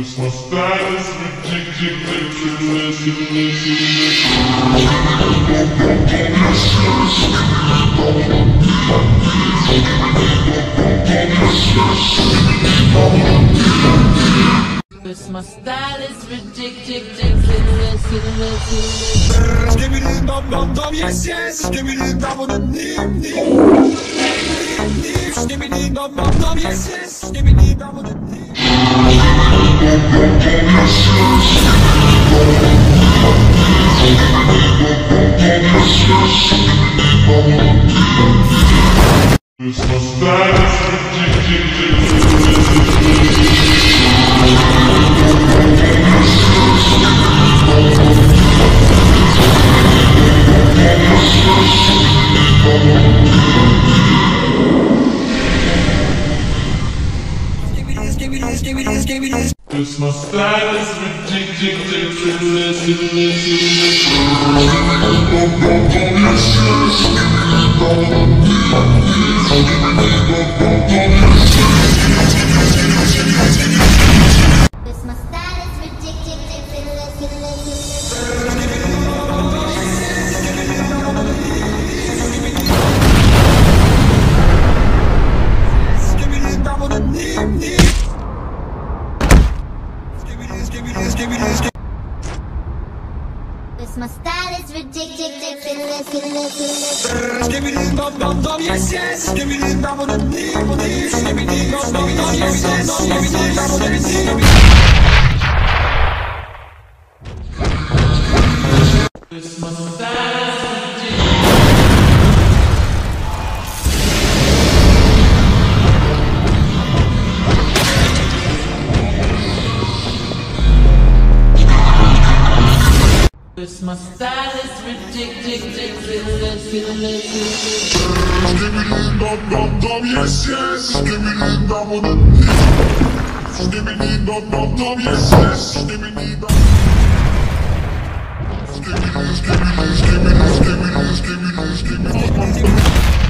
Christmas that is ridiculous, Christmas that is ridiculous, Give me the dum dum dum, yes yes. Give me the dum dum nim nim. Give me the Christmas Give give me this, give me this, give me this my style is ridiculous. Cause This my style is ridiculous, ridiculous. Give me the dum dum dum, yes yes. Give me the dum dum dum, yes. Give me the dum dum dum, me yes. Give me the dum dum dum, yes yes. My style is ridiculous. Give me the dum dum yes yes. Give me the dum dum. Give me yes yes. Give me the dum. Give me this, give me this, give me this, give me this, give me this, give me this.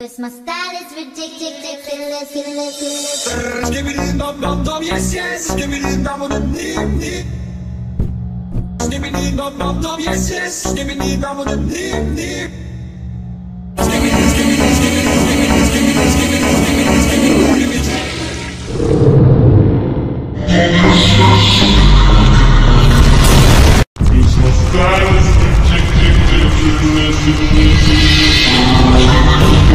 Cause my style is ridiculous. Skibidi dum dum dum yes yes. Skibidi dum dum dim dim Skibidi dum dum dum yes yes. Skibidi dum dum dim dim Skibidi skibidi skibidi skibidi skibidi skibidi skibidi skibidi This my style is ridiculous. Skibidi skibidi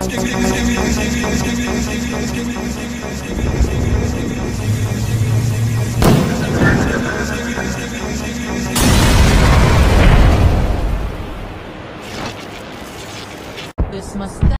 This style.